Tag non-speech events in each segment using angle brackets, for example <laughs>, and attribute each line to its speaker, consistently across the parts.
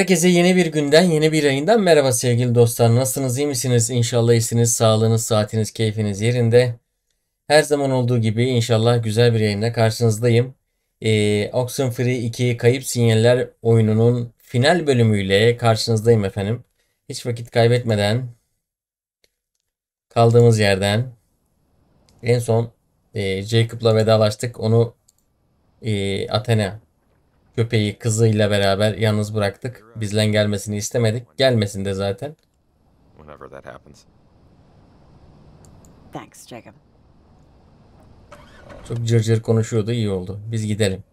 Speaker 1: Herkese yeni bir günden, yeni bir yayından merhaba sevgili dostlar. Nasılsınız, iyi misiniz? İnşallah iyisiniz, sağlığınız, saatiniz, keyfiniz yerinde. Her zaman olduğu gibi inşallah güzel bir yayınla karşınızdayım. Ee, Oxenfree 2 Kayıp Sinyaller oyununun final bölümüyle karşınızdayım efendim. Hiç vakit kaybetmeden kaldığımız yerden en son e, Jacob'la vedalaştık. Onu e, Athena köpeği kızıyla beraber yalnız bıraktık. Bizden gelmesini istemedik. Gelmesin de zaten.
Speaker 2: whenever that happens.
Speaker 3: Thanks, Jacob.
Speaker 1: Çok cır cır konuşuyordu. iyi oldu. Biz gidelim.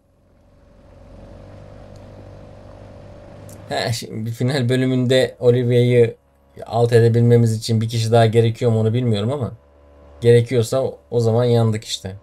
Speaker 1: He, şimdi final bölümünde Olivia'yı alt edebilmemiz için bir kişi daha gerekiyor mu onu bilmiyorum ama gerekiyorsa o- o zaman yandık işte.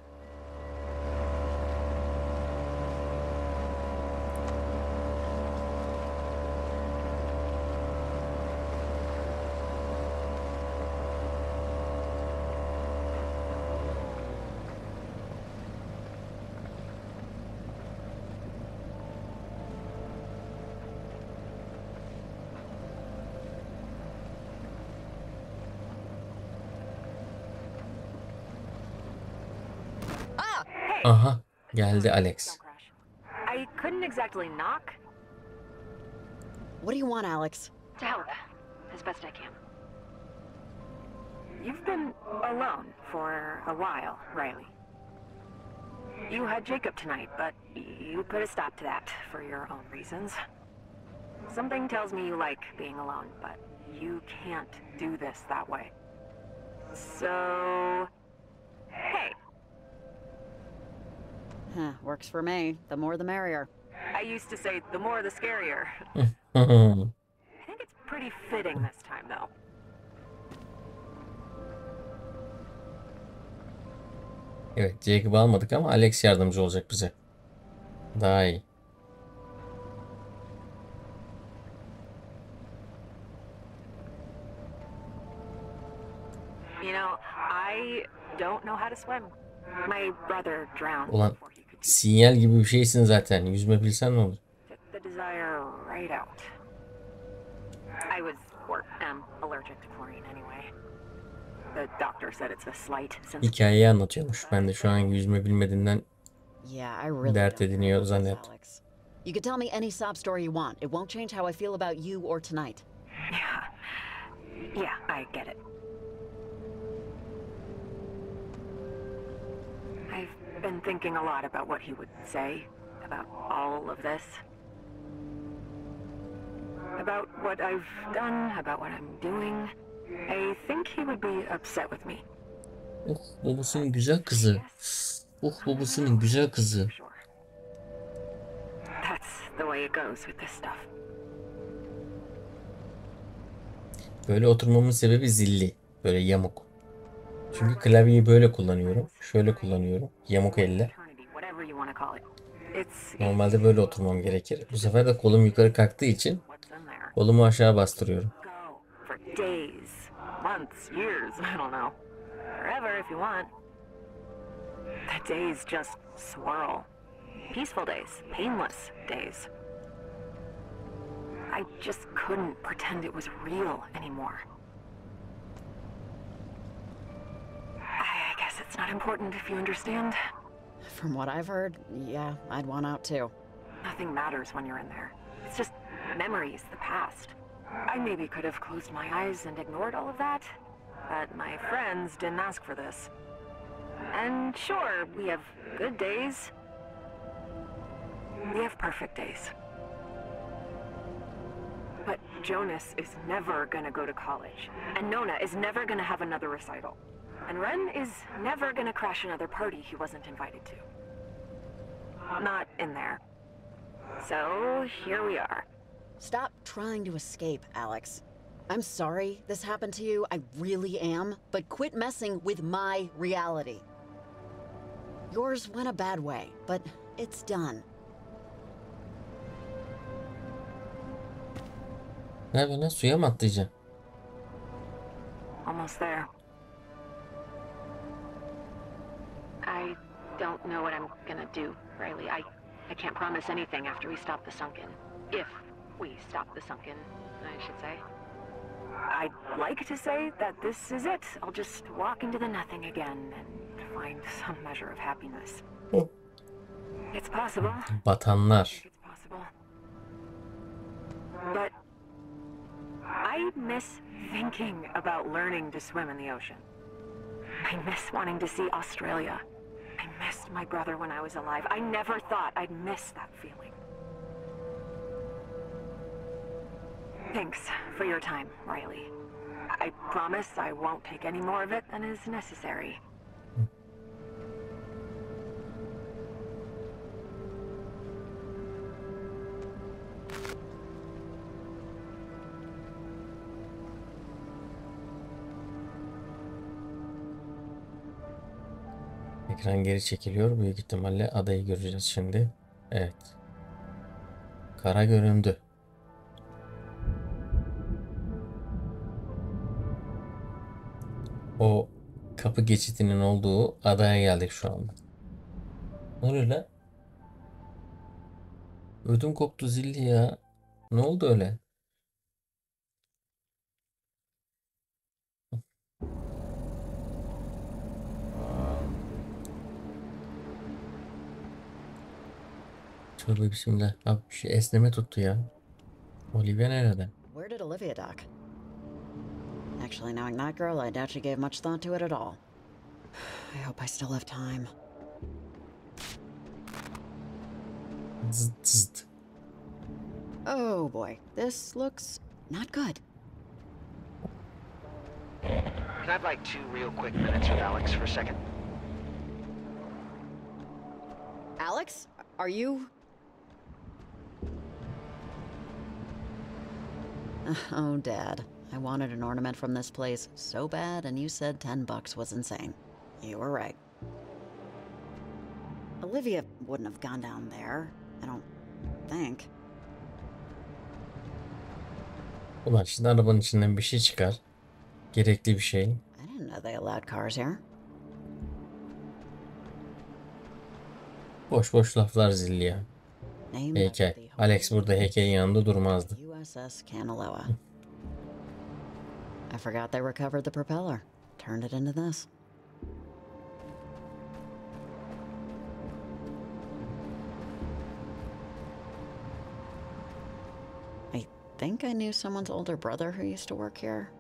Speaker 1: Uh-huh. Aha geldi Alex.
Speaker 4: Don't crash. I couldn't exactly knock.
Speaker 3: What do you want, Alex?
Speaker 4: To help. As best I can. You've been alone for a while, Riley. You had Jacob tonight, but you put a stop to that for your own reasons. Something tells me you like being alone, but you can't do this that way. So... Hey,
Speaker 3: Huh, works for me. The more the merrier.
Speaker 4: I used to say the more the scarier. <laughs> I think it's pretty fitting this time, though.
Speaker 1: Evet Jacob'ı almadık ama Alex yardımcı olacak bize. Daha iyi.
Speaker 4: You know, I don't know how to swim. My brother drowned
Speaker 1: Ulan
Speaker 4: before he could
Speaker 1: sinyal gibi bir şeysin zaten. Yüzme bilsen ne olur? Hikayeyi anlatıyormuş. Ben de şu an yüzme bilmediğinden Dert ediniyor
Speaker 3: know this,
Speaker 1: zannet.
Speaker 3: Alex. You can tell me any sob story you want. It won't change how I feel about you or tonight. <laughs>
Speaker 4: Yeah. Yeah, I get it. Been thinking a lot about what he would say about all of this. About what I've done, about what I'm doing. I think he would be upset with me.
Speaker 1: Oh babasının güzel kızı. Oh babasının güzel kızı.
Speaker 4: That's the way it goes with this stuff.
Speaker 1: Böyle oturmamın sebebi zilli. Böyle yamuk. Çünkü klavyeyi böyle kullanıyorum. Şöyle kullanıyorum. Yamuk elle.
Speaker 4: Eternity, whatever you want to call it. It's
Speaker 1: Normalde böyle oturmam gerekir. Bu sefer de kolum yukarı kalktığı için
Speaker 4: what's in there.
Speaker 1: kolumu aşağı bastırıyorum.
Speaker 4: go for days, months, years, I don't know. Forever if you want. The days just swirl. Peaceful days, painless days. I just couldn't pretend it was real anymore. I guess it's not important if you understand.
Speaker 3: From what I've heard, yeah, I'd want out too.
Speaker 4: Nothing matters when you're in there. It's just memories, the past. I maybe could have closed my eyes and ignored all of that, but my friends didn't ask for this. And sure, we have good days. We have perfect days. But Jonas is never gonna go to college, and Nona is never gonna have another recital. And Ren is never gonna crash another party he wasn't invited to. Not in there. So, here we are.
Speaker 3: Stop trying to escape, Alex. I'm sorry this happened to you. I really am. But quit messing with my reality. Yours went a bad way, but it's done.
Speaker 1: Ne yapıyorsun lan? Suya mı atlayacaksın?
Speaker 4: Almost there. I don't know what I'm gonna do, Riley. I, I can't promise anything after we stop the sunken. If we stop the sunken, I should say. I'd like to say that this is it. I'll just walk into the nothing again and find some measure of happiness.
Speaker 1: Oh.
Speaker 4: It's possible.
Speaker 1: Batanlar.
Speaker 4: It's possible. But I miss thinking about learning to swim in the ocean. I miss wanting to see Australia. Missed my brother when I was alive. I never thought I'd miss that feeling. Thanks for your time, Riley. I promise I won't take any more of it than is necessary.
Speaker 1: Ekran geri çekiliyor. Büyük ihtimalle adayı göreceğiz şimdi. Evet. Kara göründü. O kapı geçitinin olduğu adaya geldik şu anda. Ne oluyor lan? Ödüm koptu zilli ya. Ne oldu öyle? Tövbe bismillah. Abi bir şey esneme tuttu ya. Olivia nerede?
Speaker 3: Where did Olivia dock? Actually, knowing that girl, I doubt she gave much thought to it at all. I hope I still have time.
Speaker 1: Zıt zıt.
Speaker 3: Oh boy, this looks not good.
Speaker 5: Can I have like two real quick minutes with Alex for a second?
Speaker 3: Alex, are you? <laughs> Oh, Dad. I wanted an ornament from this place so bad, and you said 10 bucks was insane. You were right. Olivia wouldn't have gone down there. I don't think.
Speaker 1: Ulan şimdi arabanın içinden bir şey çıkar. Gerekli bir şey.
Speaker 3: I didn't know they allowed cars here.
Speaker 1: Boş boş laflar zilli ya. Heykel. Alex burada heykelin yanında durmazdı.
Speaker 3: USS Kanaloa. I forgot they recovered the propeller. Turned it into this. I think I knew someone's older brother who used to work here.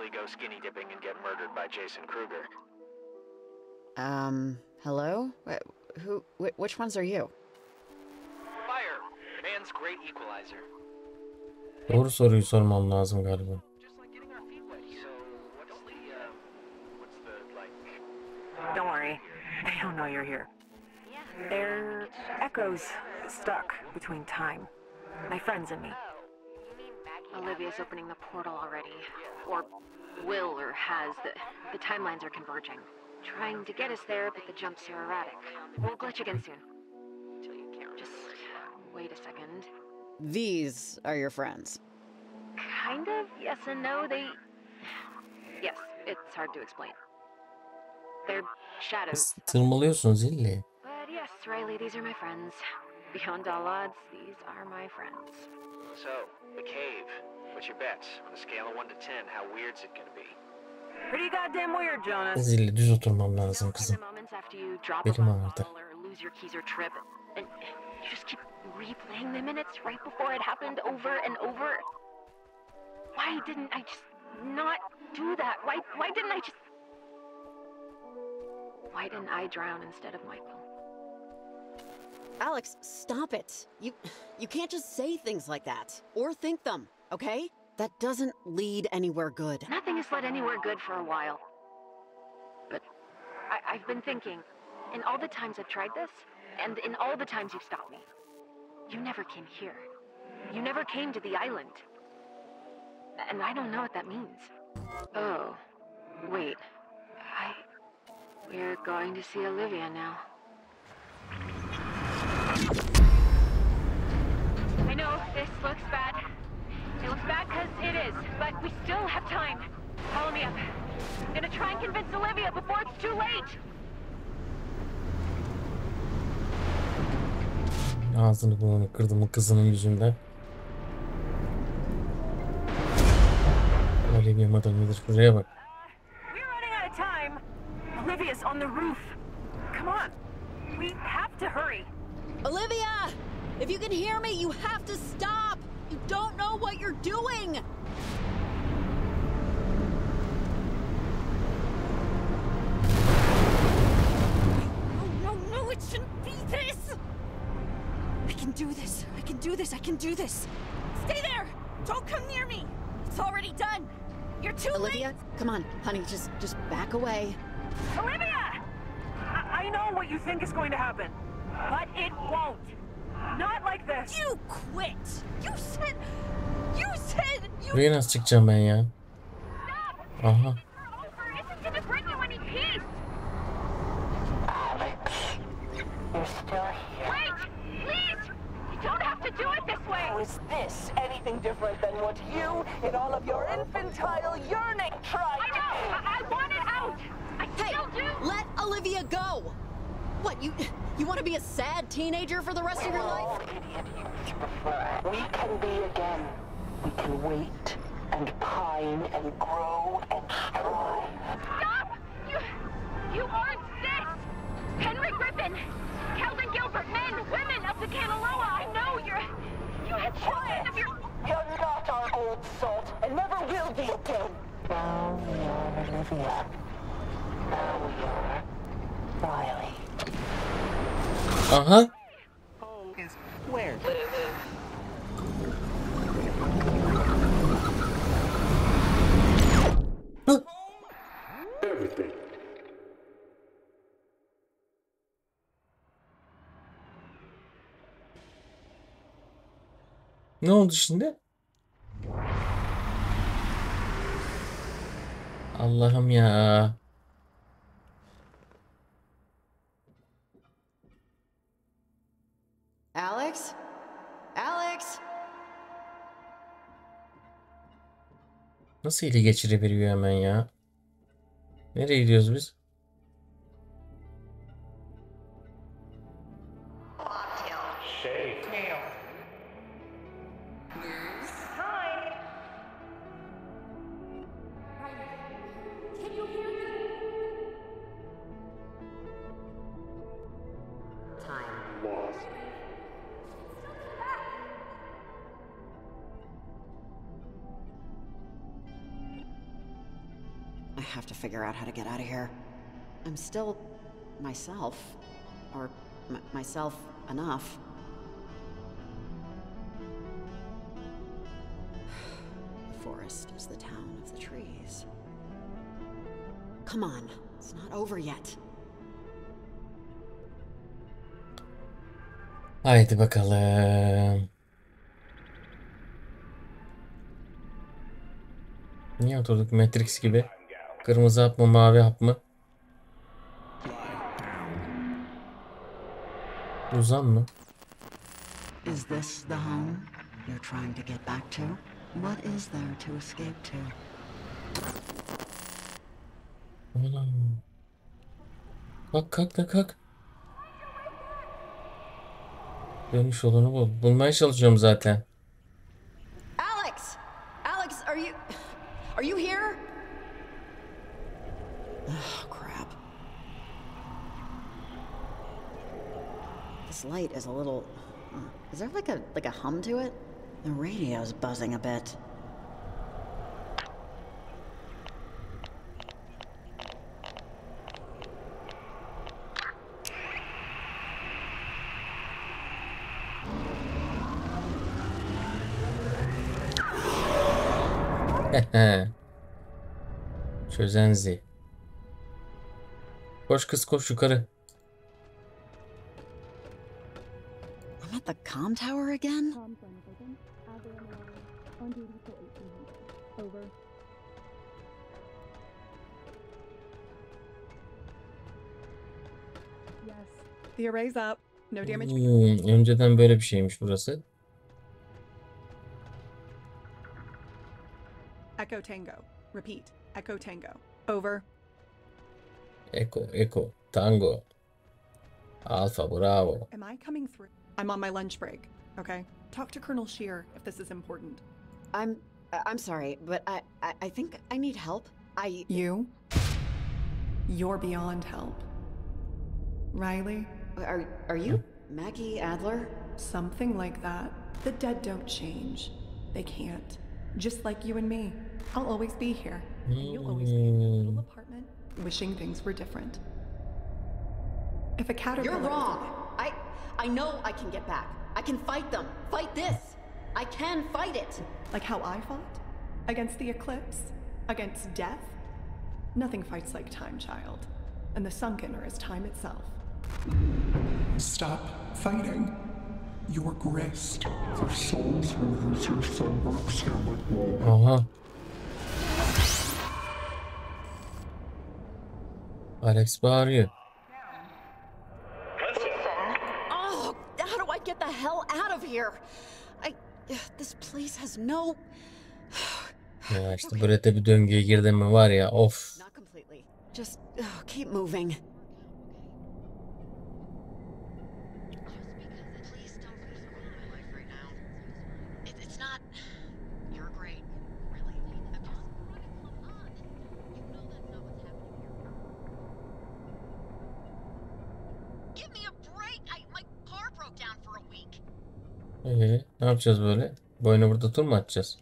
Speaker 5: Obviously go skinny dipping and get murdered by Jason Kruger.
Speaker 3: Um, hello? Wh- Who, wh- which ones are you?
Speaker 5: Fire! Man's great equalizer.
Speaker 1: Doğru soruyu sormam lazım galiba.
Speaker 5: Just like getting our feet wet. So, what's the, what's the, like,
Speaker 4: Don't worry, they don't know you're here. They're echoes stuck between time. My friends and me.
Speaker 6: Olivia's opening the portal already. Or will or has. The, the timelines are converging. Trying to get us there, but the jumps are erratic. We'll glitch again soon. Just wait a second.
Speaker 3: These are your friends.
Speaker 6: Kind of, yes and no. They. Yes, it's hard to explain. They're shadows.
Speaker 1: Tırmalıyorsun zilli.
Speaker 6: But yes, Riley, these are my friends. Beyond all odds, these are my friends.
Speaker 5: So, the cave. What's your bets? On a scale of 1 to 10, how weird's it gonna be?
Speaker 4: Pretty goddamn weird, Jonas.
Speaker 1: Zilli düz oturmam lazım kızım.
Speaker 6: the moments after you drop
Speaker 1: Benim
Speaker 6: a
Speaker 1: ağrıdı.
Speaker 6: lose your keys or trip, and you just keep replaying the minutes right before it happened over and over. Why didn't I just not do that? Why why didn't I just Why didn't I drown instead of Michael?
Speaker 3: Alex, stop it. You you can't just say things like that or think them, okay? That doesn't lead anywhere good.
Speaker 6: Nothing has led anywhere good for a while. But I I've been thinking, in all the times I've tried this, and in all the times you've stopped me, you never came here. You never came to the island. And I don't know what that means. Oh, wait. I. We're going to see Olivia now. I know this looks bad. It looks bad because it is, but we still have time. Follow me up. I'm gonna try and convince Olivia before it's too late.
Speaker 1: Ağzını burnunu kırdım o kızının yüzünden. Olivia mıdır nedir? Şuraya bak.
Speaker 4: Uh, we're running out of time. Olivia's on the roof. Come on. We have to hurry.
Speaker 3: Olivia! If you can hear me, you have to stop! You don't know what you're doing!
Speaker 7: No, no, no, it shouldn't be this! I can do this. I can do this. I can do this. Stay there! Don't come near me! It's already done! You're too
Speaker 3: Olivia,
Speaker 7: late!
Speaker 3: come on, honey, just just back away.
Speaker 4: Olivia! I, I know what you think is going to happen, but it won't. Not like this.
Speaker 7: You quit! You said... You said you...
Speaker 1: Buraya nasıl çıkacağım ben ya? Aha.
Speaker 6: Gonna bring you any peace.
Speaker 8: Alex, you're still here.
Speaker 6: Wait, please. You don't have to do it this way.
Speaker 8: How is this anything different than what you, in all of your infantile yearning, tried
Speaker 6: I know. I, I want it out. I
Speaker 3: Hey,
Speaker 6: still do.
Speaker 3: let Olivia go! What, you you want to be a sad teenager for the rest of your life?
Speaker 8: We can be again. We can wait and pine and grow and strive.
Speaker 1: Aha. Ne oldu şimdi? Allah'ım ya. Nasıl ele geçirebiliyor hemen ya? Nereye gidiyoruz biz?
Speaker 3: Still myself. Or myself enough. The forest is the town of the trees. Come on, it's not over yet.
Speaker 1: Haydi bakalım. Niye oturduk Matrix gibi? Kırmızı hap mı mavi hap mı? Uzan mı?
Speaker 3: Is this the home you're trying to get back to? What is there to escape to?
Speaker 1: Ulan. Kalk kalk kalk kalk. Dönüş yolunu bul. Bulmaya çalışıyorum zaten.
Speaker 3: Light is a little. uh, Is there like a like a hum to it? The radio's buzzing a bit. <laughs>
Speaker 1: Çözen.
Speaker 9: Koş kız koş yukarı.
Speaker 10: Duty till 1800. Over.
Speaker 11: Yes. The array's up. No damage.
Speaker 9: Hmm, önceden böyle bir şeymiş burası.
Speaker 11: Echo Tango. Repeat. Echo Tango. Over.
Speaker 9: Echo, Echo, Tango. Alfa, bravo.
Speaker 11: Am I coming through? I'm on my lunch break. Okay. Talk to Colonel Shear if this is important.
Speaker 3: I'm I'm sorry, but I, I I think I need help. I
Speaker 11: You? You're beyond help. Riley?
Speaker 3: are are you Maggie Adler?
Speaker 11: Something like that. The dead don't change. They can't. Just like you and me. I'll always be here. And you'll always be in your little hmm. apartment, wishing things were different. If a caterpillar.
Speaker 3: You're wrong. I I know I can get back. I can fight them. Fight this. I can fight it.
Speaker 11: Like how I fought? Against the eclipse? Against death? Nothing fights like time, child. And the sunkener is time itself.
Speaker 12: Stop fighting. Your grist. For souls who use your sunburns here like wool.
Speaker 9: Aha. Alex bağırıyor.
Speaker 3: This place has no <sighs>
Speaker 9: Ya işte böyle de bir döngüye girdim mi var ya of.
Speaker 3: Just oh, keep moving.
Speaker 1: Please don't be so in my life right now. It, it's not. You're great, really. I'm just. Come on. You know that's not what's happening here. Give me a break. I my car broke down for a week.
Speaker 9: Ee, ne yapacağız böyle? Boyuna burada tur mu atacağız?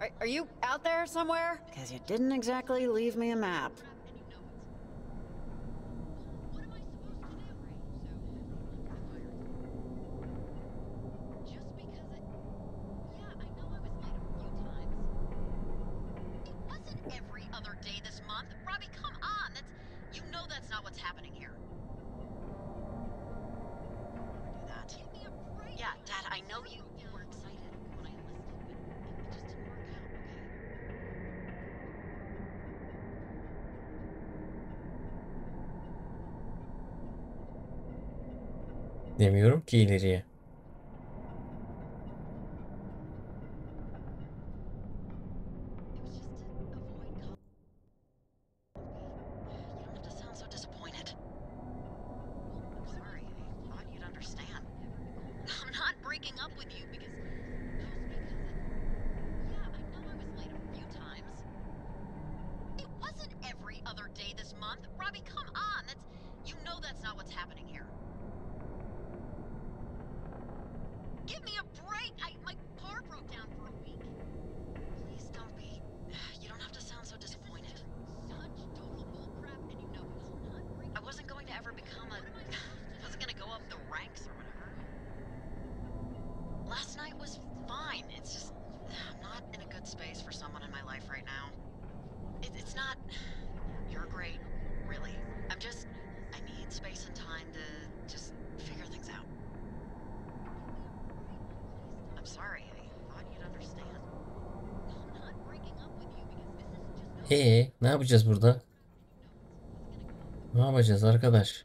Speaker 3: Are, are you out there somewhere? Because you didn't exactly leave me a map.
Speaker 9: gitti ileriye. Ee, ne yapacağız burada? Ne yapacağız arkadaş?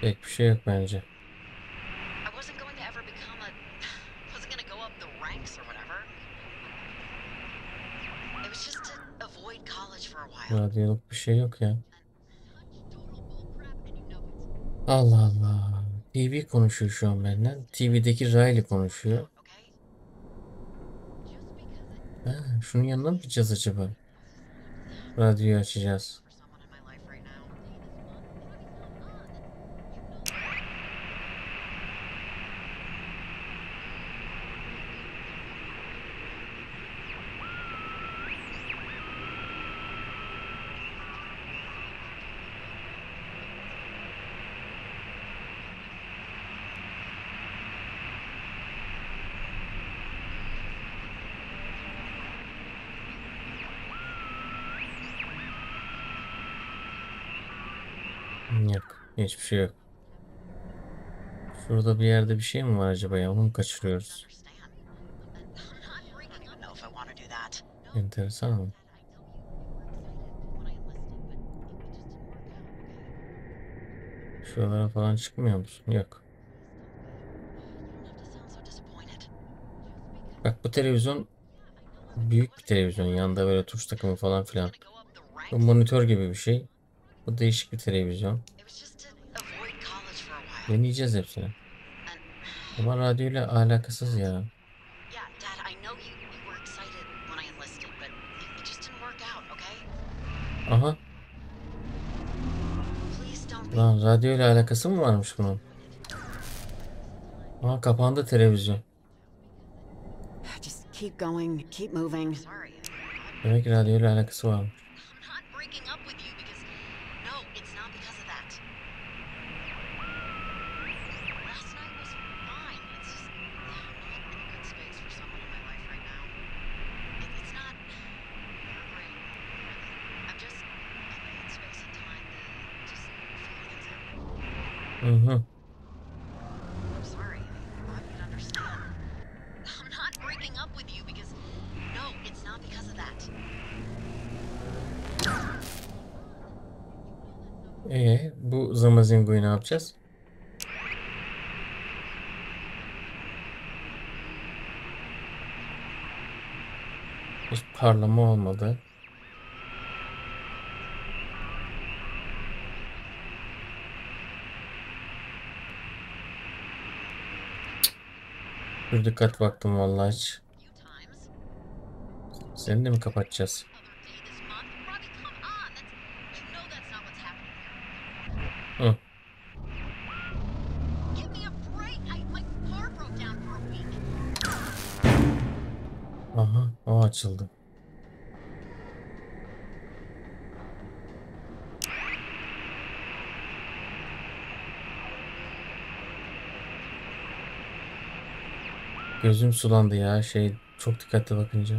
Speaker 3: Pek bir şey yok bence. <sighs> Ya bir şey yok ya. Allah Allah. TV konuşuyor şu an benden. TV'deki Riley konuşuyor. Ha, şunun yanına mı gideceğiz acaba? Radyoyu açacağız. şey yok. Şurada bir yerde bir şey mi var acaba ya? Onu mu kaçırıyoruz? Enteresan mı? Şuralara falan çıkmıyor musun? Yok. Bak bu televizyon büyük bir televizyon. Yanında böyle tuş takımı falan filan. Bu monitör gibi bir şey. Bu değişik bir televizyon. Deneyeceğiz hepsini. Ama radyoyla alakasız ya. Aha. Lan radyoyla alakası mı varmış bunun? Aa kapandı televizyon. Demek radyoyla alakası varmış. yapacağız? Hiç parlama olmadı. Bir dikkat baktım vallahi hiç. Seni de mi kapatacağız? Aha o açıldı. Gözüm sulandı ya şey çok dikkatli bakınca.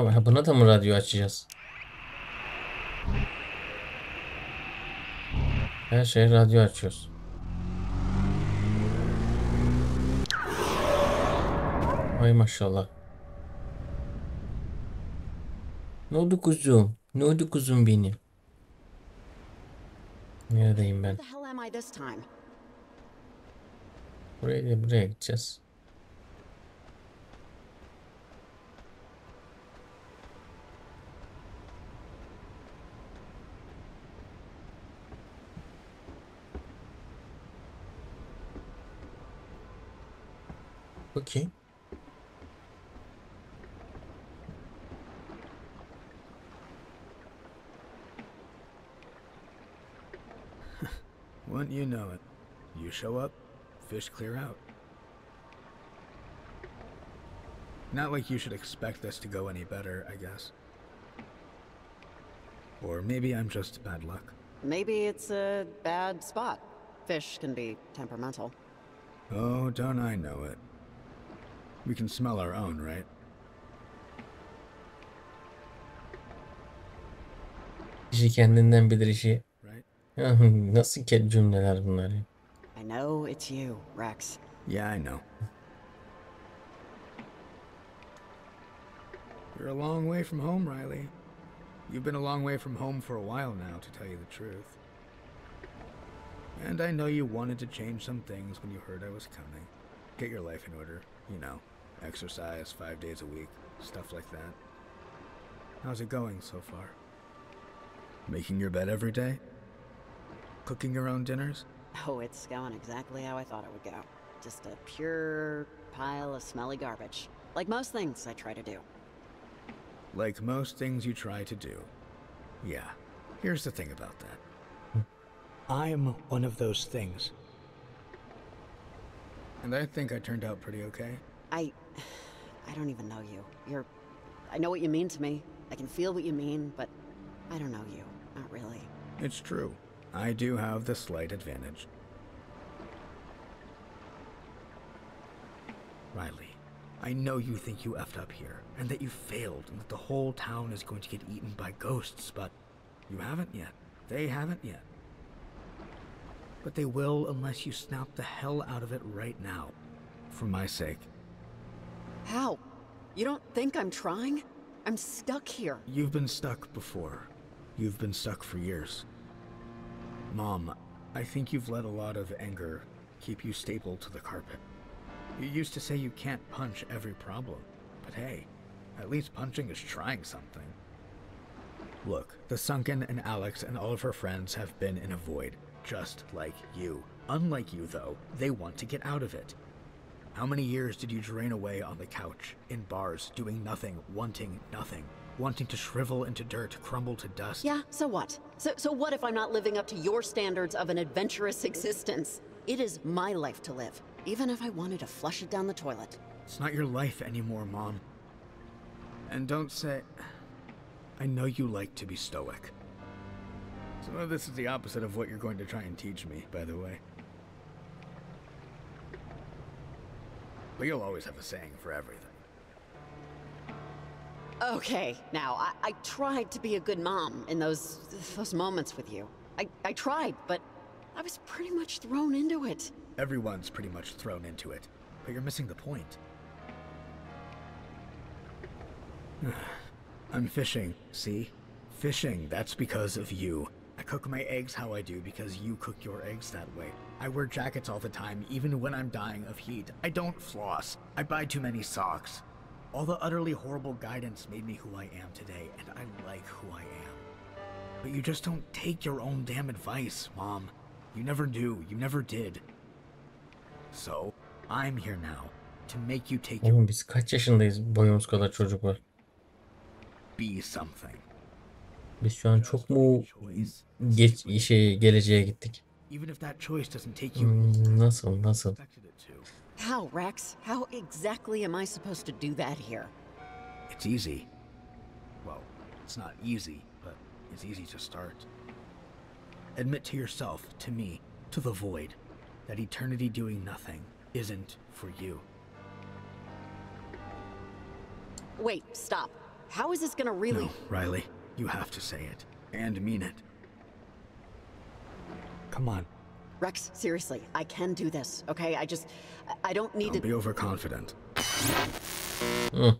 Speaker 1: Ha, buna ne ha, buna da mı radyo açacağız? Her şey radyo açıyoruz. Ay maşallah. Ne oldu kuzum? Ne oldu kuzum benim? Neredeyim ben? Buraya buraya gideceğiz. Bakayım. <laughs>
Speaker 13: Wouldn't you know it? You show up, fish clear out. Not like you should expect this to go any better, I guess. Or maybe I'm just bad luck.
Speaker 3: Maybe it's a bad spot. Fish can be temperamental.
Speaker 13: Oh, don't I know it. We can smell our own, right?
Speaker 1: Kişi kendinden bilir işi.
Speaker 13: Right?
Speaker 1: Ya, <laughs> Nasıl ke cümleler bunlar ya?
Speaker 3: I know it's you, Rex.
Speaker 13: Yeah, I know. You're a long way from home, Riley. You've been a long way from home for a while now, to tell you the truth. And I know you wanted to change some things when you heard I was coming. Get your life in order, you know. Exercise five days a week, stuff like that. How's it going so far? Making your bed every day? Cooking your own dinners?
Speaker 3: Oh, it's going exactly how I thought it would go. Just a pure pile of smelly garbage. Like most things I try to do.
Speaker 13: Like most things you try to do. Yeah. Here's the thing about that. I'm one of those things. And I think I turned out pretty okay.
Speaker 3: I. I don't even know you. You're. I know what you mean to me. I can feel what you mean, but I don't know you. Not really.
Speaker 13: It's true. I do have the slight advantage. Riley, I know you think you effed up here, and that you failed, and that the whole town is going to get eaten by ghosts, but you haven't yet. They haven't yet. But they will unless you snap the hell out of it right now. For my sake.
Speaker 3: How? You don't think I'm trying? I'm stuck here.
Speaker 13: You've been stuck before. You've been stuck for years. Mom, I think you've let a lot of anger keep you stapled to the carpet. You used to say you can't punch every problem, but hey, at least punching is trying something. Look, the Sunken and Alex and all of her friends have been in a void, just like you. Unlike you, though, they want to get out of it. How many years did you drain away on the couch, in bars, doing nothing, wanting nothing, wanting to shrivel into dirt, crumble to dust?
Speaker 3: Yeah, so what? So, so what if I'm not living up to your standards of an adventurous existence? It is my life to live, even if I wanted to flush it down the toilet.
Speaker 13: It's not your life anymore, Mom. And don't say. I know you like to be stoic. Some of this is the opposite of what you're going to try and teach me, by the way. But you'll always have a saying for everything.
Speaker 3: Okay, now, I, I tried to be a good mom in those those moments with you. I, I tried, but I was pretty much thrown into it.
Speaker 13: Everyone's pretty much thrown into it, but you're missing the point. <sighs> I'm fishing, see? Fishing, that's because of you. Cook my eggs how I do because you cook your eggs that way. I wear jackets all the time, even when I'm dying of heat. I don't floss. I buy too many socks. All the utterly horrible guidance made me who I am today, and I like who I am. But you just don't take your own damn advice, Mom. You never do. You never did. So, I'm here now to make you take your
Speaker 1: Oğlum biz kaç yaşındayız boyumuz kadar çocuk var.
Speaker 13: be something.
Speaker 1: Biz şu an çok mu geç şey geleceğe gittik?
Speaker 13: Even if that choice doesn't take you
Speaker 1: Hmm, nasıl nasıl?
Speaker 13: to.
Speaker 3: How, Rex? How exactly am I supposed to do that here?
Speaker 13: It's easy. Well, it's not easy, but it's easy to start. Admit to yourself, to me, to the void, that eternity doing nothing isn't for you.
Speaker 3: Wait, stop. How is this gonna really.
Speaker 13: No, Riley, you have to say it. And mean it. Come on,
Speaker 3: Rex, seriously, I can do this, okay? I just. I- I don't need
Speaker 13: don't
Speaker 3: to.
Speaker 13: be overconfident.
Speaker 1: Hı.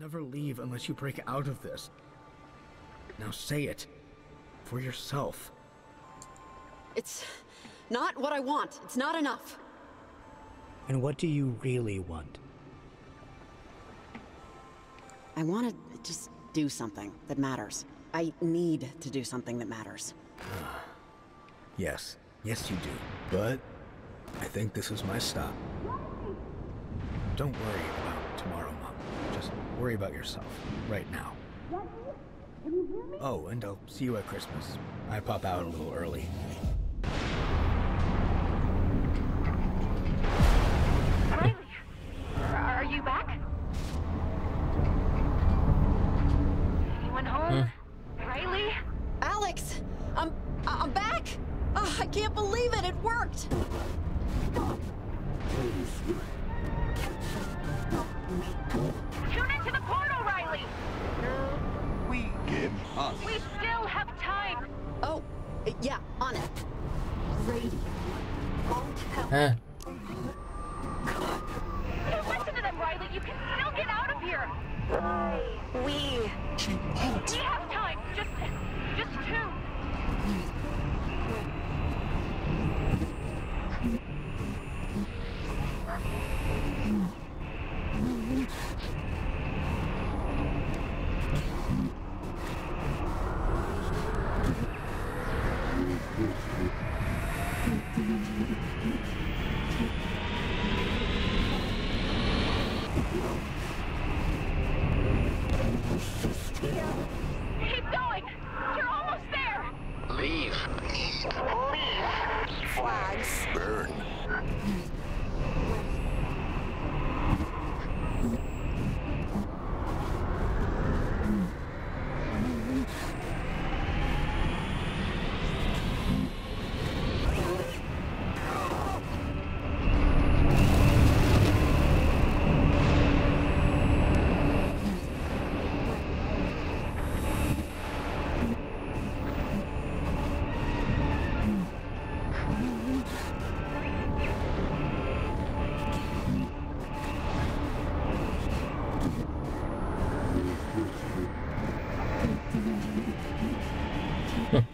Speaker 13: Never leave unless you break out of this. Now say it. For yourself.
Speaker 3: It's not what I want. It's not enough.
Speaker 13: And what do you really want?
Speaker 3: I want to just do something that matters. I need to do something that matters. <sighs>
Speaker 13: Yes, yes you do. But I think this is my stop. Don't worry about tomorrow, Mom. Just worry about yourself right now. Oh, and I'll see you at Christmas. I pop out a little early.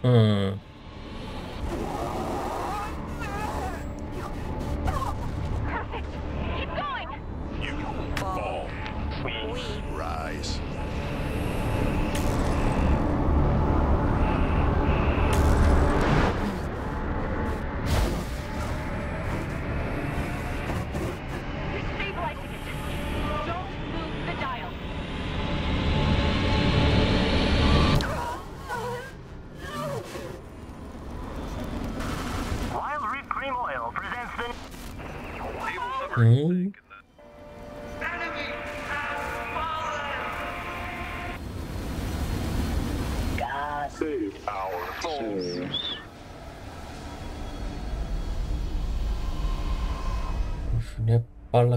Speaker 1: 嗯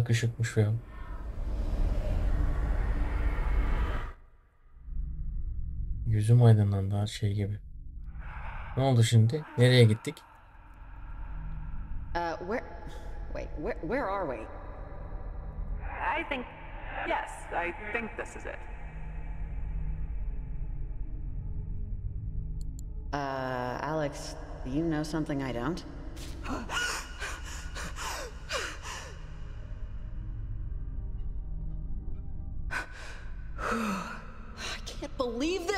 Speaker 1: parlak ışıkmış ya. Yüzüm aydınlandı her şey gibi. Ne oldu şimdi? Nereye gittik?
Speaker 3: Uh, where. Wait, where, where are we?
Speaker 14: I think. Yes, I think this is it.
Speaker 3: Uh, Alex, you know something I don't? <gasps> <gasps>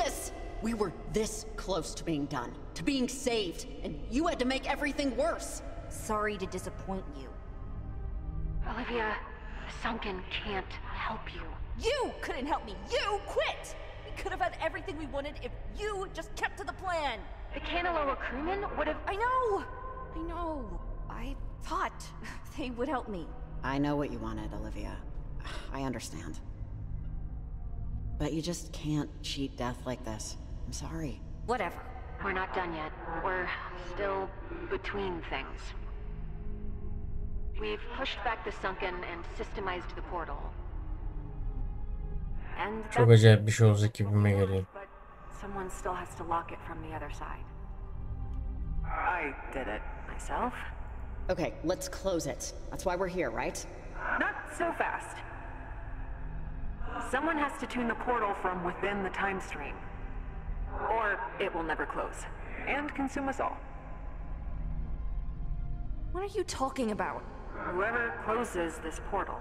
Speaker 3: this! We were this close to being done, to being saved, and you had to make everything worse.
Speaker 7: Sorry to disappoint you.
Speaker 6: Olivia, Sunken can't help you.
Speaker 7: You couldn't help me. You quit! We could have had everything we wanted if you just kept to the plan.
Speaker 6: The Canaloa crewmen would have.
Speaker 7: I know! I know. I thought <laughs> they would help me.
Speaker 3: I know what you wanted, Olivia. <sighs> I understand. But you just can't cheat death like this. I'm sorry.
Speaker 6: Whatever. We're not done yet. We're still between things. We've pushed back the sunken and systemized the portal. And
Speaker 1: Çok
Speaker 6: that's
Speaker 1: acayip bir şey olacak gibime geliyor.
Speaker 4: But someone still has to lock it from the other side. I did it myself.
Speaker 3: Okay, let's close it. That's why we're here, right?
Speaker 4: Not so fast. Someone has to tune the portal from within the time stream. Or it will never close. And consume us all.
Speaker 7: What are you talking about?
Speaker 4: Whoever closes this portal.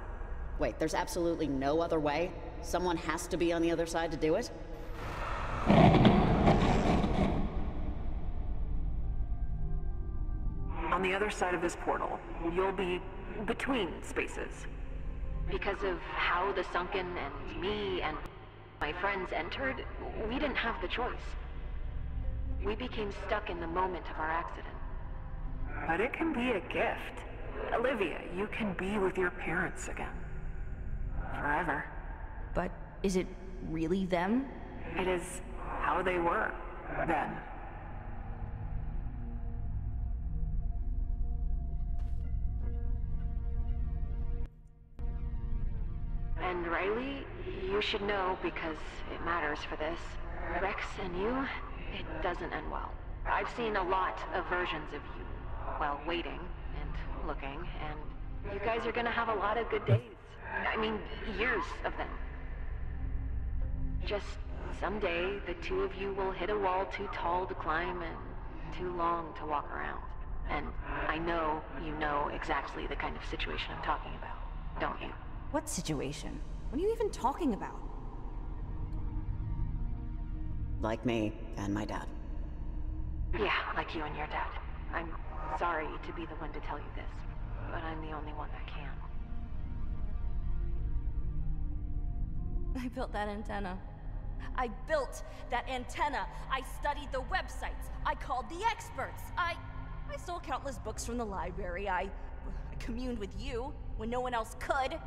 Speaker 3: Wait, there's absolutely no other way? Someone has to be on the other side to do it?
Speaker 4: On the other side of this portal, you'll be between spaces.
Speaker 6: Because of how the sunken and me and my friends entered, we didn't have the choice. We became stuck in the moment of our accident.
Speaker 4: But it can be a gift. Olivia, you can be with your parents again. Forever.
Speaker 7: But is it really them?
Speaker 4: It is how they were then.
Speaker 6: Riley, you should know because it matters for this. Rex and you, it doesn't end well. I've seen a lot of versions of you while waiting and looking, and you guys are gonna have a lot of good days. I mean, years of them. Just someday, the two of you will hit a wall too tall to climb and too long to walk around. And I know you know exactly the kind of situation I'm talking about, don't you?
Speaker 7: What situation? What are you even talking about?
Speaker 3: Like me and my dad.
Speaker 6: Yeah, like you and your dad. I'm sorry to be the one to tell you this, but I'm the only one that can.
Speaker 7: I built that antenna. I built that antenna. I studied the websites. I called the experts. I I stole countless books from the library. I, I communed with you when no one else could.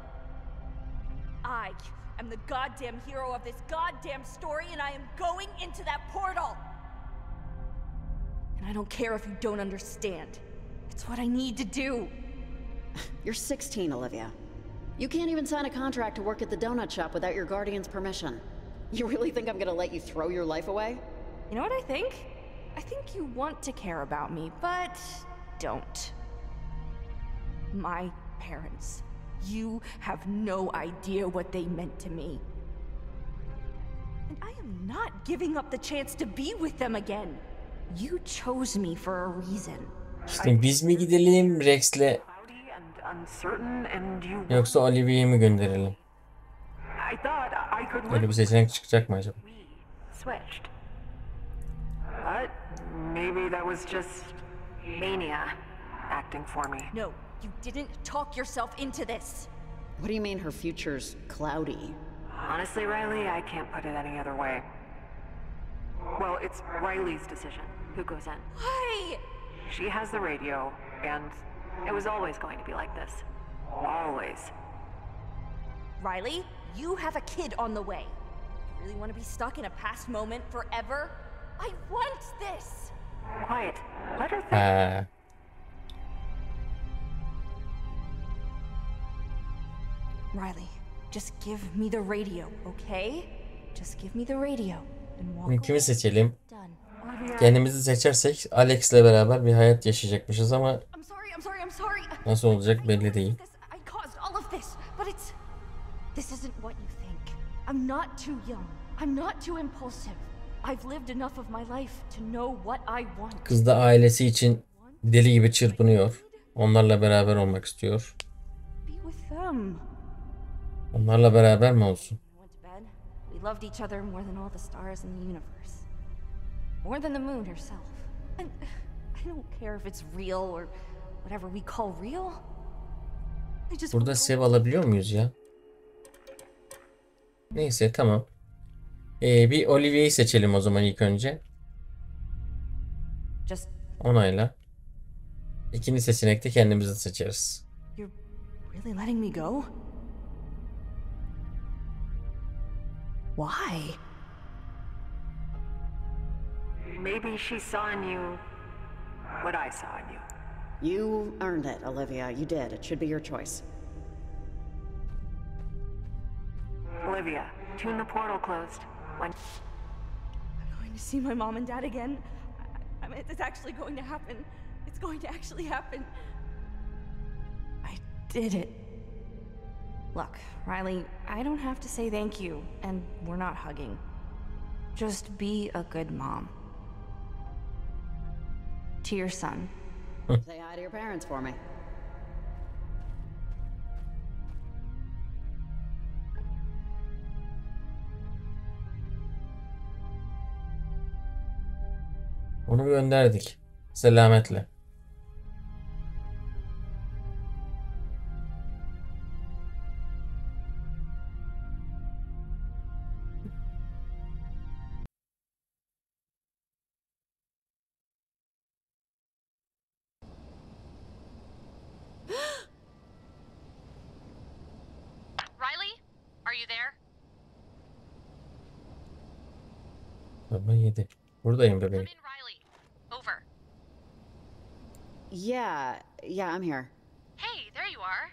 Speaker 7: I am the goddamn hero of this goddamn story, and I am going into that portal. And I don't care if you don't understand. It's what I need to do. <laughs>
Speaker 3: You're 16, Olivia. You can't even sign a contract to work at the donut shop without your guardian's permission. You really think I'm gonna let you throw your life away?
Speaker 7: You know what I think? I think you want to care about me, but don't. My parents. You have no idea what they meant to me. And I am not giving up the chance to be with them again. You chose me for a reason.
Speaker 1: İşte biz mi gidelim Rex'le
Speaker 4: Cloudy and uncertain,
Speaker 1: yoksa Olivia'yı mı gönderelim?
Speaker 4: I thought I could
Speaker 1: Öyle bir seçenek çıkacak mı acaba?
Speaker 4: Switched. But maybe that was just mania acting for me.
Speaker 7: No, you didn't talk yourself into this.
Speaker 3: What do you mean her future's cloudy?
Speaker 4: Honestly, Riley, I can't put it any other way. Well, it's Riley's decision who goes in.
Speaker 7: Why?
Speaker 4: She has the radio, and it was always going to be like this. Always.
Speaker 7: Riley, you have a kid on the way. You really want to be stuck in a past moment forever? I want this!
Speaker 4: Quiet. Let her think.
Speaker 1: Ha.
Speaker 7: Riley, just give me the radio, okay? Just give me the radio
Speaker 1: Şimdi kimi seçelim? Kendimizi seçersek Alex'le beraber bir hayat yaşayacakmışız ama nasıl olacak belli değil.
Speaker 7: This isn't what you think. I'm not too young. I'm not too impulsive. I've lived enough of my life to know what I want.
Speaker 1: Kız da ailesi için deli gibi çırpınıyor. Onlarla beraber olmak istiyor.
Speaker 7: Be with them.
Speaker 1: Onlarla beraber mi olsun?
Speaker 7: Loved each other more than all the stars in the universe. More than the moon herself. And <sighs> I don't care if it's real or whatever we call real. I just
Speaker 1: Burada sev alabiliyor muyuz ya? Neyse tamam. Ee, bir Olivia'yı seçelim o zaman ilk önce.
Speaker 7: just
Speaker 1: Onayla. İkinci seçenekte kendimizi seçeriz.
Speaker 7: you're really letting me go? Why?
Speaker 4: Maybe she saw in you what I saw in you.
Speaker 3: You earned it, Olivia. You did. It should be your choice.
Speaker 4: Olivia, tune the portal closed. When
Speaker 7: I'm going to see my mom and dad again. I, I mean, it's actually going to happen. It's going to actually happen. I did it. Look, Riley, I don't have to say thank you, and we're not hugging. Just be a good mom. To your son.
Speaker 3: Say hi to your parents for me.
Speaker 1: Onu gönderdik. Selametle.
Speaker 3: Yeah, yeah, I'm here.
Speaker 6: Hey, there you are.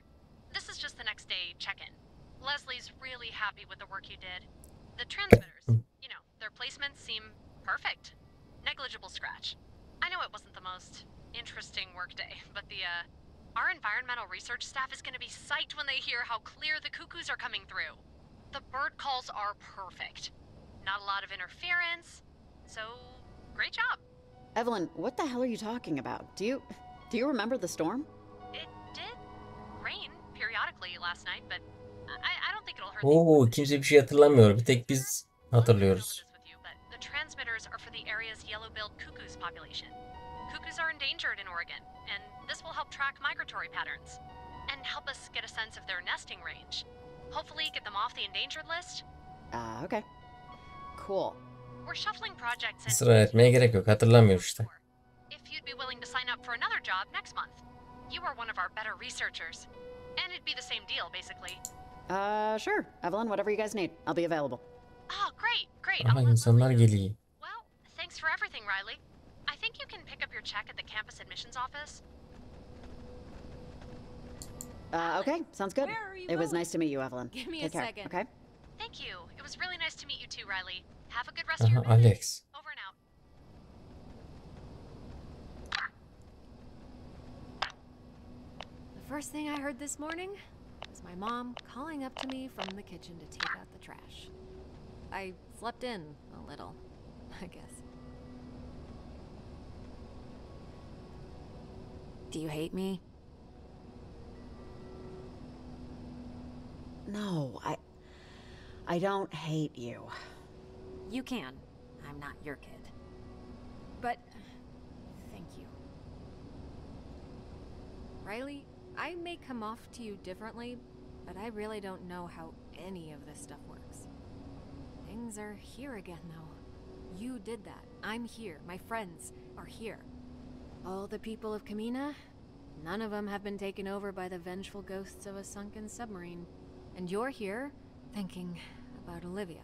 Speaker 6: This is just the next day check-in. Leslie's really happy with the work you did. The transmitters, you know, their placements seem perfect. Negligible scratch. I know it wasn't the most interesting workday, but the, uh, our environmental research staff is gonna be psyched when they hear how clear the cuckoos are coming through. The bird calls are perfect. Not a lot of interference, so great job.
Speaker 3: Evelyn, what the hell are you talking about? Do you do you remember the storm?
Speaker 6: It did rain periodically last night, but I, I don't think it'll hurt
Speaker 1: Oo, kimse bir şey hatırlamıyor. Bir tek biz hatırlıyoruz.
Speaker 6: The transmitters are for the area's yellow-billed cuckoos population. Cuckoos are endangered in Oregon, and this will help track migratory patterns and help us get a sense of their nesting range. Hopefully get them off the endangered list.
Speaker 3: Ah, okay. Cool.
Speaker 6: We're shuffling projects and
Speaker 1: Israr etmeye gerek yok. Hatırlamıyor işte.
Speaker 6: If you'd be willing to sign up for another job next month. You are one of our better researchers. And it'd be the same deal, basically.
Speaker 3: Uh, sure. Evelyn, whatever you guys need. I'll be available.
Speaker 6: Oh, great, great.
Speaker 1: Ama insanlar geliyor.
Speaker 6: Thanks for everything, Riley. I think you can pick up your check at the campus admissions office.
Speaker 3: Uh, okay, sounds good.
Speaker 6: Where are you
Speaker 3: It was nice to meet you, Evelyn.
Speaker 6: Give me
Speaker 3: Take
Speaker 6: a
Speaker 3: care,
Speaker 6: second.
Speaker 3: Okay.
Speaker 6: Thank you. It was really nice to meet you too, Riley. Have a good rest of your
Speaker 1: Aha Alex.
Speaker 6: Over and out.
Speaker 15: The first thing I heard this morning was my mom calling up to me from the kitchen to take out the trash. I slept in a little, <laughs> I guess. Do you hate me?
Speaker 3: No, I I don't hate you.
Speaker 15: You can. I'm not your kid. But thank you. Riley, I may come off to you differently, but I really don't know how any of this stuff works. Things are here again, though. You did that. I'm here. My friends are here. All the people of Camena, none of them have been taken over by the vengeful ghosts of a sunken submarine. And you're here thinking about Olivia.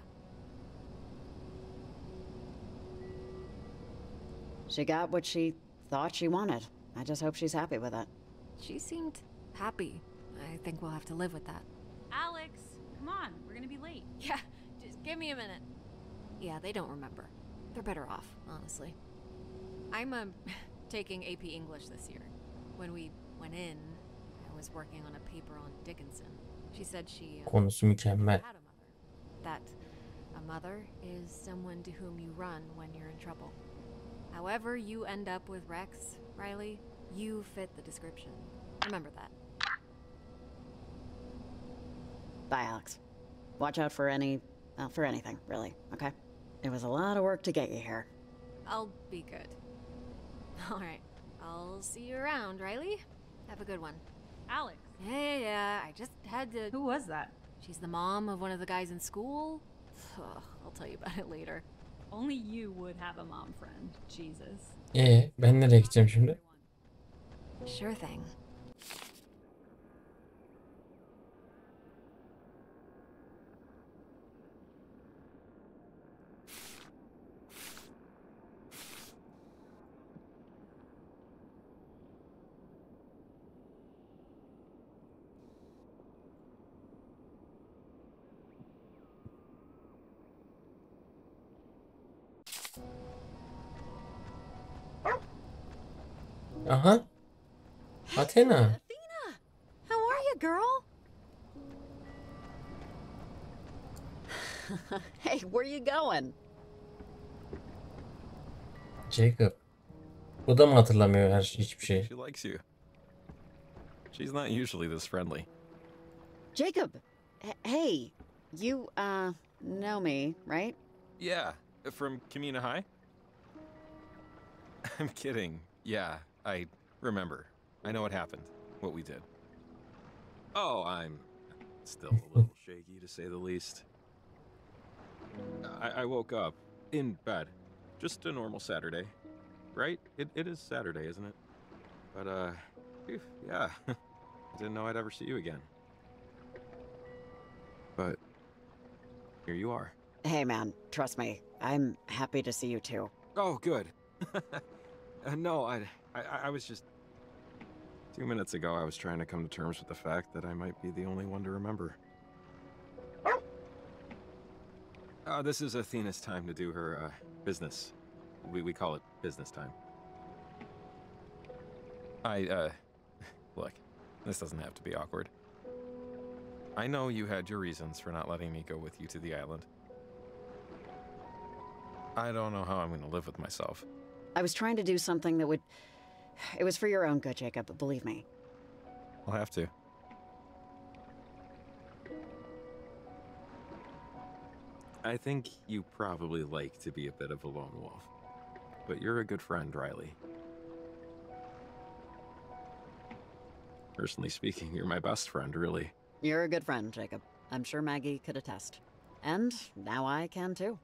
Speaker 3: She got what she thought she wanted. I just hope she's happy with it.
Speaker 15: She seemed happy. I think we'll have to live with that.
Speaker 16: Alex, come on, we're gonna be late. <laughs>
Speaker 15: Yeah, just give me a minute. Yeah, they don't remember. They're better off, honestly. I'm um, <laughs> taking AP English this year. When we went in, I was working on a paper on Dickinson. She said she uh,
Speaker 1: Konusu mükemmel.
Speaker 15: had a mother. That a mother is someone to whom you run when you're in trouble. However you end up with Rex, Riley, you fit the description. Remember that.
Speaker 3: Bye, Alex. Watch out for any, well, for anything, really. Okay. It was a lot of work to get you here.
Speaker 15: I'll be good. <laughs> All right. I'll see you around, Riley. Have a good one.
Speaker 16: Alex.
Speaker 15: Yeah, yeah, I just had to.
Speaker 16: Who was that?
Speaker 15: She's the mom of one of the guys in school. <sighs> Ugh, I'll tell you about it later.
Speaker 16: Only you would have a mom friend. Jesus.
Speaker 1: Ee, ben nereye gideceğim şimdi?
Speaker 15: Sure thing.
Speaker 1: Uh-huh. Athena.
Speaker 3: Athena, How are you, girl? <laughs> hey, where you going?
Speaker 1: Jacob. Bu da mı hatırlamıyor her hiçbir şey?
Speaker 2: She likes you. She's not usually this friendly.
Speaker 3: Jacob. hey, you uh know me, right?
Speaker 2: Yeah, from Camena High? <laughs> I'm kidding. Yeah, I remember. I know what happened, what we did. Oh, I'm still a little <laughs> shaky to say the least. I, I woke up in bed. Just a normal Saturday. Right? It, it is Saturday, isn't it? But, uh, phew, yeah. <laughs> I didn't know I'd ever see you again. But here you are.
Speaker 3: Hey, man, trust me. I'm happy to see you too.
Speaker 2: Oh, good. <laughs> uh, no, I, I, I was just. Two minutes ago, I was trying to come to terms with the fact that I might be the only one to remember. Uh, this is Athena's time to do her uh, business. We, we call it business time. I, uh. <laughs> Look, this doesn't have to be awkward. I know you had your reasons for not letting me go with you to the island. I don't know how I'm gonna live with myself.
Speaker 3: I was trying to do something that would. <sighs> It was for your own good, Jacob, believe me.
Speaker 2: I'll have to. I think you probably like to be a bit of a lone wolf. But you're a good friend, Riley. Personally speaking, you're my best friend, really.
Speaker 3: You're a good friend, Jacob. I'm sure Maggie could attest. And now I can too.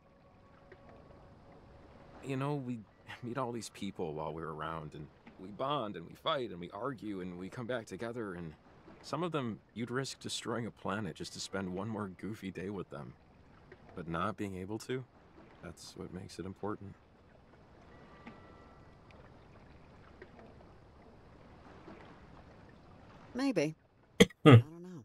Speaker 2: You know, we meet all these people while we're around, and we bond, and we fight, and we argue, and we come back together, and some of them you'd risk destroying a planet just to spend one more goofy day with them. But not being able to, that's what makes it important.
Speaker 3: Maybe. <coughs> I don't know.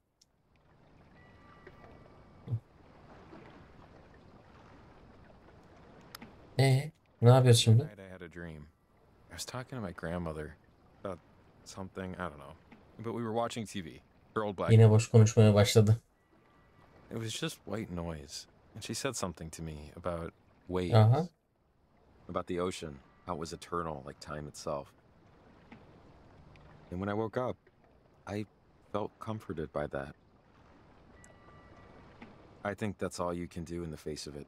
Speaker 1: Ee, ne yapıyoruz şimdi?
Speaker 2: I had a dream. I was talking to my grandmother about something, I don't know. But we were watching TV. Her old black.
Speaker 1: Yine boş konuşmaya başladı.
Speaker 2: It was just white noise. And she said something to me about waves.
Speaker 1: Aha.
Speaker 2: About the ocean. How it was eternal, like time itself. And when I woke up, I felt comforted by that. I think that's all you can do in the face of it.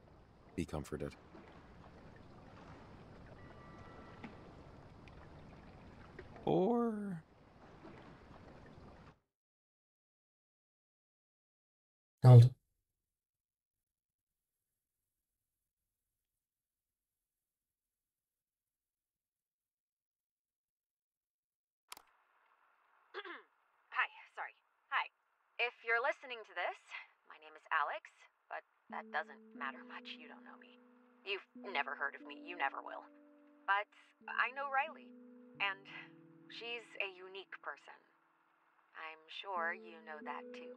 Speaker 2: Be comforted. Or
Speaker 1: Ne oldu? <clears throat>
Speaker 15: Hi, sorry. Hi. If you're listening to this, my name is Alex, but that doesn't matter much. You don't know me. You've never heard of me. You never will. But I know Riley, and she's a unique person. I'm sure you know that too.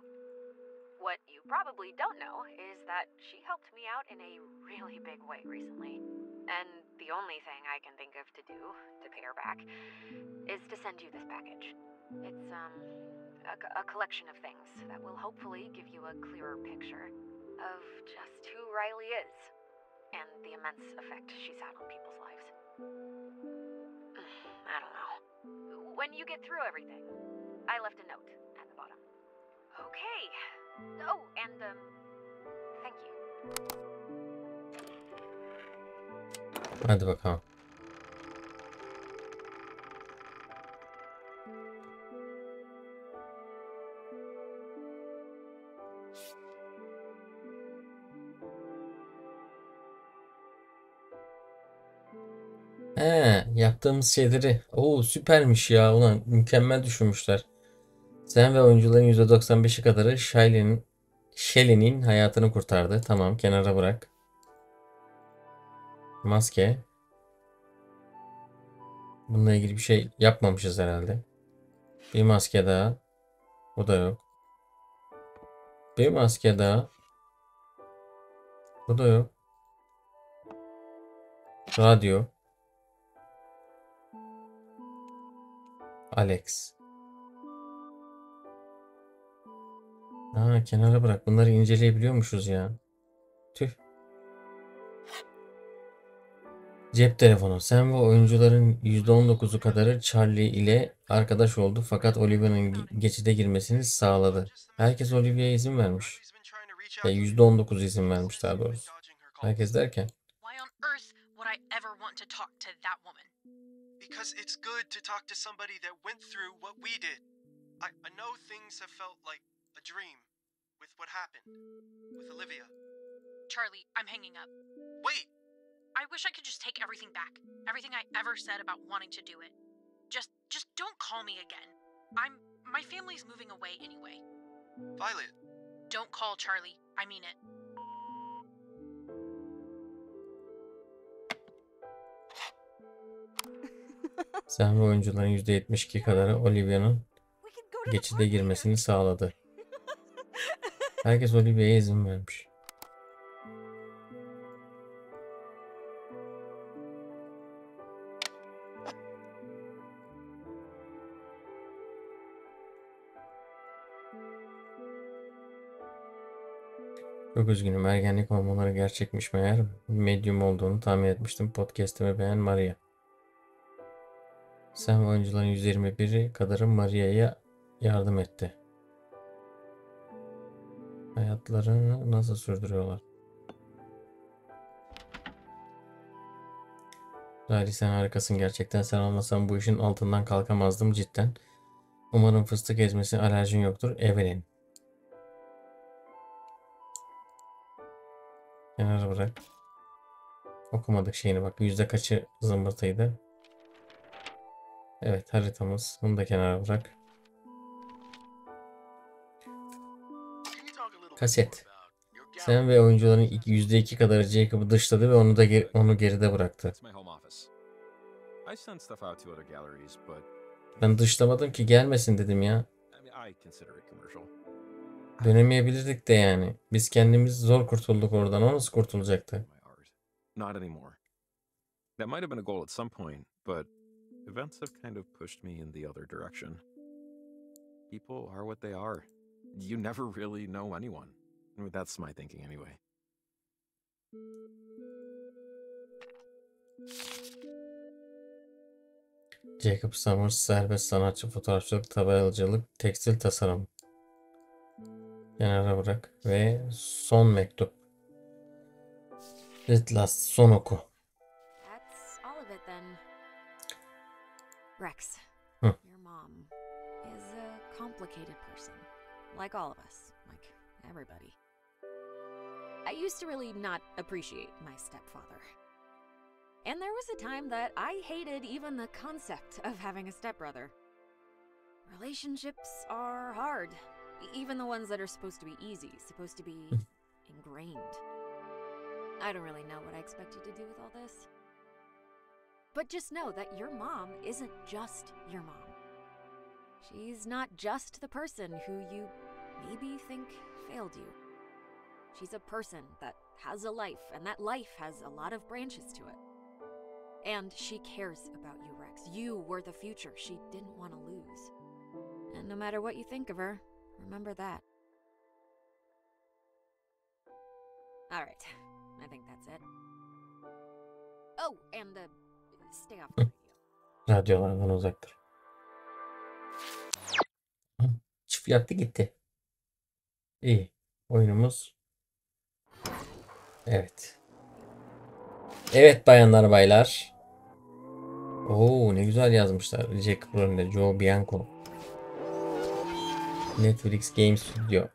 Speaker 15: What you probably don't know is that she helped me out in a really big way recently. And the only thing I can think of to do to pay her back is to send you this package. It's, um, a, collection of things that will hopefully give you a clearer picture of just who Riley is and the immense effect she's had on people's lives. <sighs> I don't know. When you get through everything, I left a note at the bottom. Okay. Oh, and, um, thank you.
Speaker 1: Hadi yaptığımız şeyleri. Oo süpermiş ya. Ulan mükemmel düşünmüşler. Sen ve oyuncuların %95'i kadarı Shelley'nin Shelley'nin hayatını kurtardı. Tamam, kenara bırak. Maske. Bununla ilgili bir şey yapmamışız herhalde. Bir maske daha. Bu da yok. Bir maske daha. Bu da yok. Radyo. Alex. Ha kenara bırak. Bunları inceleyebiliyormuşuz ya. Tüh. Cep telefonu. Sen ve oyuncuların %19'u kadarı Charlie ile arkadaş oldu fakat Olivia'nın ge- geçide girmesini sağladı. Herkes Olivia'ya izin vermiş. Ya %19 izin vermiş daha doğrusu. Herkes derken.
Speaker 17: Because it's good to talk to somebody that went through what we did. I, I know things have felt like a dream with what happened with Olivia.
Speaker 18: Charlie, I'm hanging up.
Speaker 17: Wait!
Speaker 18: I wish I could just take everything back. Everything I ever said about wanting to do it. Just just don't call me again. I'm my family's moving away anyway.
Speaker 17: Violet,
Speaker 18: Don't call Charlie. I mean it.
Speaker 1: Ve oyuncuların %72 kadarı Olivia'nın geçide girmesini sağladı. Herkes Olivia'ya izin vermiş. Çok üzgünüm. Ergenlik hormonları gerçekmiş meğer. Medyum olduğunu tahmin etmiştim. Podcast'imi beğen Maria. Sen ve oyuncuların 121'i kadarı Maria'ya yardım etti. Hayatlarını nasıl sürdürüyorlar? Riley sen harikasın gerçekten. Sen olmasan bu işin altından kalkamazdım cidden. Umarım fıstık ezmesi alerjin yoktur. Evelyn. Kenara bırak. Okumadık şeyini bak. Yüzde kaçı zımbırtıydı. Evet haritamız. Bunu da kenara bırak. Kaset. Sen ve oyuncuların iki- %2 kadarı Jacob'u dışladı ve onu da geri- onu geride bıraktı. Ben dışlamadım ki gelmesin dedim ya. Dönemeyebilirdik de yani. Biz kendimiz zor kurtulduk oradan. O nasıl kurtulacaktı?
Speaker 2: Not anymore. That might have been a goal at some point, but events have kind of pushed me in the other direction. People are what they are. You never really know anyone. I mean, that's my thinking anyway.
Speaker 1: Jacob Summers serbest sanatçı, fotoğrafçılık, tabelacılık, tekstil tasarım. Kenara bırak ve son mektup. Read last son oku.
Speaker 15: Rex,
Speaker 1: Hı.
Speaker 15: your mom is a complicated person. Like all of us. Like everybody. I used to really not appreciate my stepfather. And there was a time that I hated even the concept of having a stepbrother. Relationships are hard. Even the ones that are supposed to be easy, supposed to be hmm. ingrained. I don't really know what I expected to do with all this. But just know that your mom isn't just your mom. She's not just the person who you maybe think failed you. She's a person that has a life, and that life has a lot of branches to it. And she cares about you, Rex. You were the future she didn't want to lose. And no matter what you think of her, remember that. All right. I think that's it. Oh, and off.
Speaker 1: Radyolardan uzaktır. Çift yattı gitti. İyi. Oyunumuz. Evet. Evet bayanlar baylar. Oo ne güzel yazmışlar. Jack rolünde Joe Bianco. Netflix Game Studio.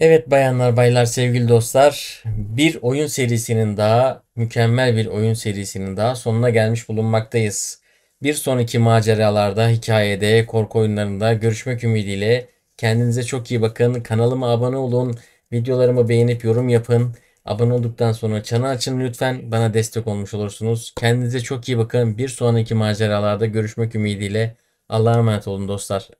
Speaker 1: Evet bayanlar baylar sevgili dostlar bir oyun serisinin daha mükemmel bir oyun serisinin daha sonuna gelmiş bulunmaktayız. Bir sonraki maceralarda, hikayede, korku oyunlarında görüşmek ümidiyle kendinize çok iyi bakın. Kanalıma abone olun, videolarımı beğenip yorum yapın. Abone olduktan sonra çanı açın lütfen bana destek olmuş olursunuz. Kendinize çok iyi bakın. Bir sonraki maceralarda görüşmek ümidiyle Allah'a emanet olun dostlar.